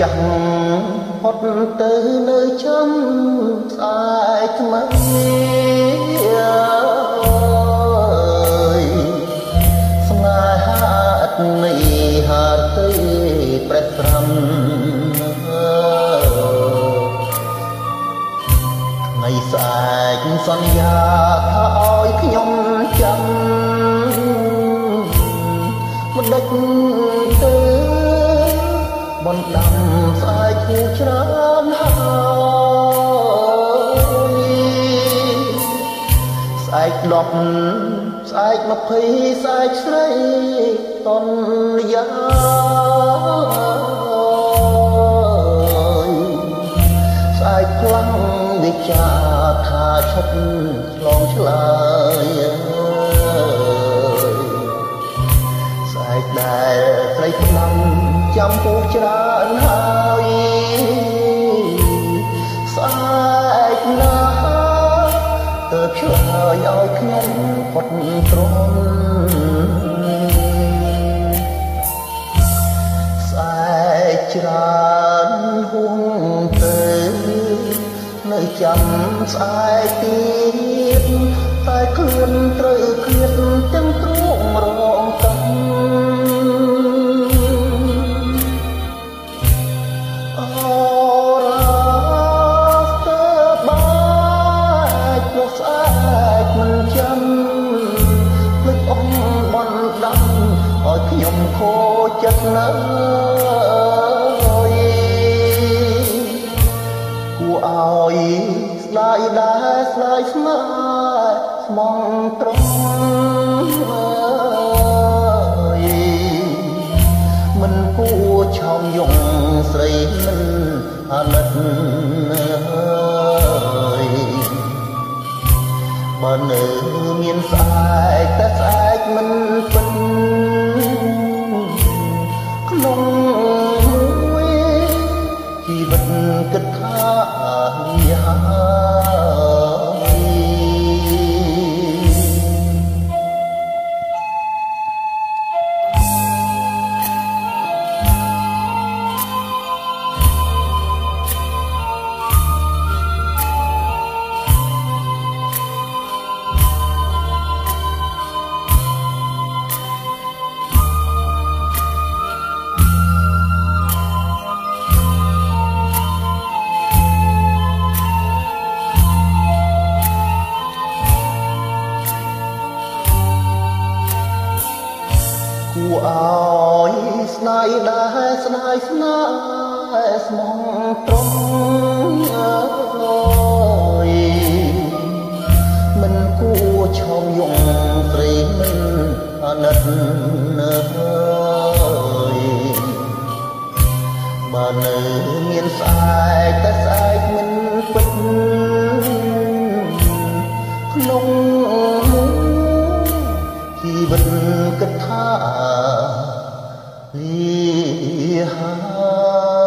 ចាស់ហត់ទៅនៅចាំស្អែកថ្មីអើយស្នេហាអត់នៃហាទៅប្រេះត្រាំថ្ងៃស្អែកសន្យាថាឲ្យខ្ញុំចាំមិនដេចទៅ បណ្ដាំស្អែកគូច្រើនហើយស្អែក10ស្អែក20ស្អែកស្រីតនយ៉ាស្អែកខ្លាំងវិចាថាឈប់ឆ្លងឆ្លើយស្អែកដែលស្រីខ្លាំង ចាំពូច្រើនហើយស្អែកណាទៅឆ្លើយឲ្យខ្ញុំផុតទ្រាំស្អែកច្រើនហួងទៅនៅចាំស្អែកទៀតតែខ្លួន ខ្ញុំខូចចិត្តណាស់គួរឲ្យស្ដាយដែរស្ដាយស្នេហ៍ស្មងត្រង់អើយមិនគួរឆោមយងស្រីមិនអាណិតអើយបើនៅមានស្អែកតែស្អែកមិនពិន រឲ្យស្ដាយដែរស្ដាយស្នេហ៍ស្មងត្រង់អើយមិនគួរឆោមយងស្រីមិនអាណិត វិតគិតថាវាហើយ